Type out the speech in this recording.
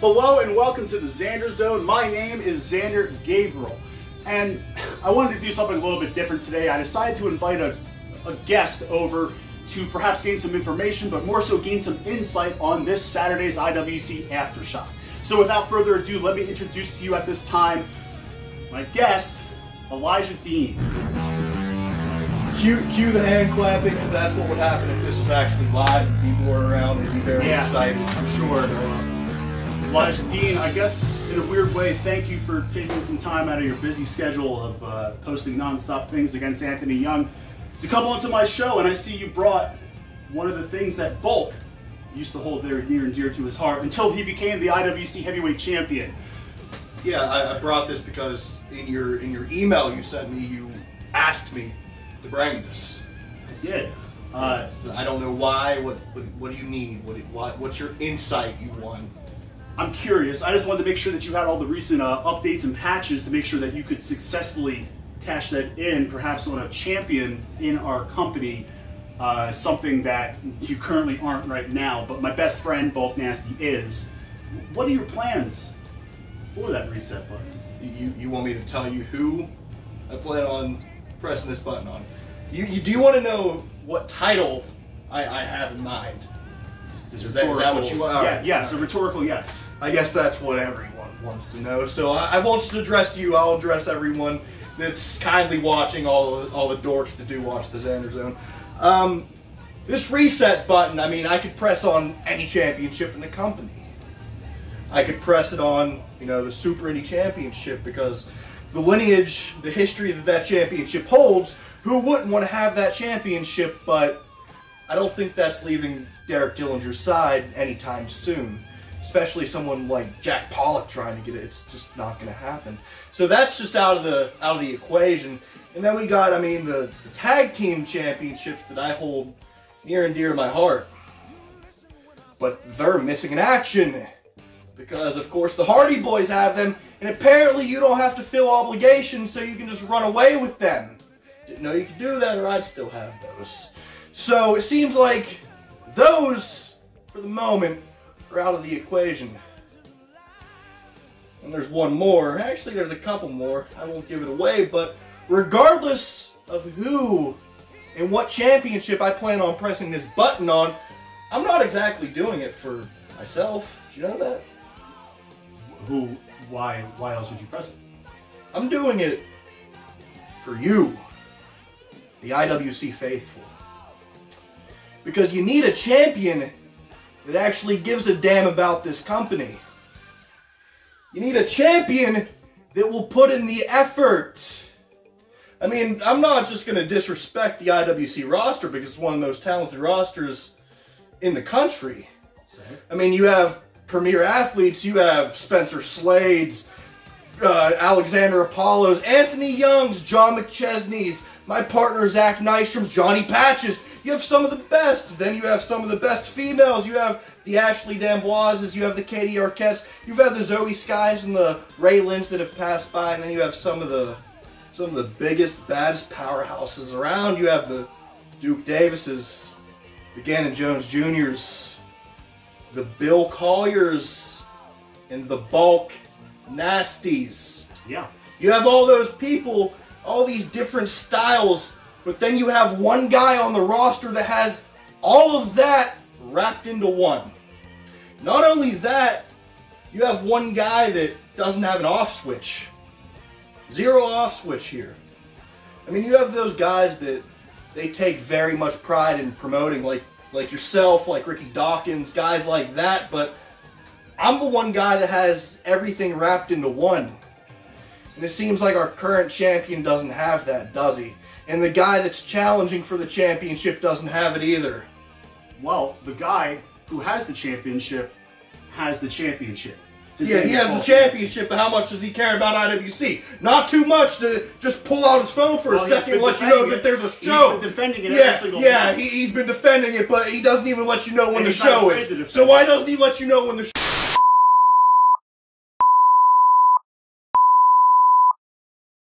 Hello and welcome to the Zander Zone. My name is Zander Gabriel. And I wanted to do something a little bit different today. I decided to invite a, a guest over to perhaps gain some information, but more so gain some insight on this Saturday's IWC Aftershock. So without further ado, let me introduce to you at this time my guest, Elijah Dean. Cue, cue the hand clapping because that's what would happen if this was actually live and people were around. They'd be very Yeah. excited, I'm sure. Elijah Dean, I guess in a weird way, thank you for taking some time out of your busy schedule of uh, posting nonstop things against Anthony Young to come onto my show. And I see you brought one of the things that Bulk used to hold very near and dear to his heart until he became the IWC Heavyweight Champion. Yeah, I, I brought this because in your in your email you sent me, you asked me to bring this. I did. Uh, I don't know why. What what, what do you need? What, what what's your insight you want? I'm curious. I just wanted to make sure that you had all the recent uh, updates and patches to make sure that you could successfully cash that in, perhaps on a champion in our company. Uh, something that you currently aren't right now, but my best friend, Bulk Nasty, is. What are your plans for that reset button? You you want me to tell you who I plan on pressing this button on? You, you do you want to know what title I, I have in mind? Is that- is that what you want? Yeah, right. yes, a rhetorical yes. I guess that's what everyone wants to know. So I, I won't just address you. I'll address everyone that's kindly watching all the, all the dorks that do watch the Zander Zone. Um, this reset button. I mean, I could press on any championship in the company. I could press it on, you know, the Super Indie Championship because the lineage, the history that that championship holds. Who wouldn't want to have that championship? But I don't think that's leaving Derek Dillinger's side anytime soon. Especially someone like Jack Pollock trying to get it. It's just not going to happen. So that's just out of the out of the equation. And then we got, I mean, the, the tag team championships that I hold near and dear to my heart. But they're missing in action. Because, of course, the Hardy Boys have them, and apparently you don't have to fill obligations, so you can just run away with them. Didn't know you could do that, or I'd still have those. So it seems like those, for the moment, are out of the equation. And there's one more. Actually, there's a couple more. I won't give it away, but regardless of who and what championship I plan on pressing this button on, I'm not exactly doing it for myself. Do you know that? Who? Why? Why else would you press it? I'm doing it for you, the IWC faithful. Because you need a champion that actually gives a damn about this company. You need a champion that will put in the effort. I mean, I'm not just going to disrespect the IWC roster because it's one of the most talented rosters in the country. I mean, you have premier athletes. You have Spencer Slades, uh, Alexander Apollos, Anthony Youngs, John McChesney's, my partner Zach Nystrom's, Johnny Patches. You have some of the best. Then you have some of the best females. You have the Ashley D'Amboises. You have the Katie Arquettes. You've had the Zoe Skies and the Ray Lynch that have passed by. And then you have some of the some of the biggest, baddest powerhouses around. You have the Duke Davises, the Gannon Jones Juniors, the Bill Colliers, and the Bulk Nasties. Yeah. You have all those people, all these different styles, but then you have one guy on the roster that has all of that wrapped into one. Not only that, you have one guy that doesn't have an off switch. Zero off switch here. I mean, you have those guys that they take very much pride in promoting, like like yourself, like Ricky Dawkins, guys like that. But I'm the one guy that has everything wrapped into one. And it seems like our current champion doesn't have that, does he? And the guy that's challenging for the championship doesn't have it either. Well, the guy who has the championship has the championship. His Yeah, he has the championship, but how much does he care about IWC? Not too much to just pull out his phone for Well, a second and let you know defending that there's a He's show. been defending it yeah, every single yeah, time. he, he's been defending it, but he doesn't even let you know when And the show is. So why doesn't he let you know when the show